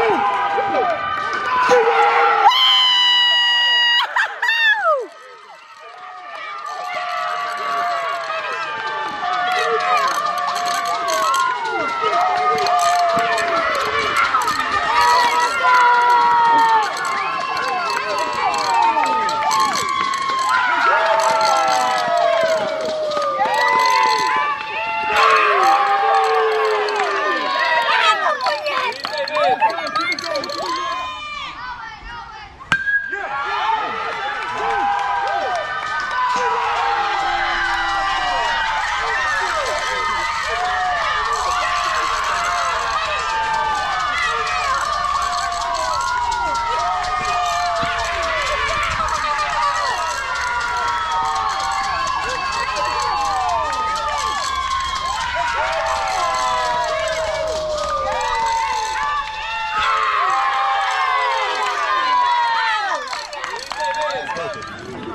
Uhul! Uhul! Go!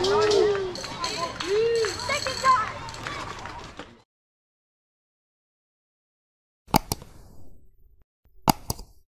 Woo!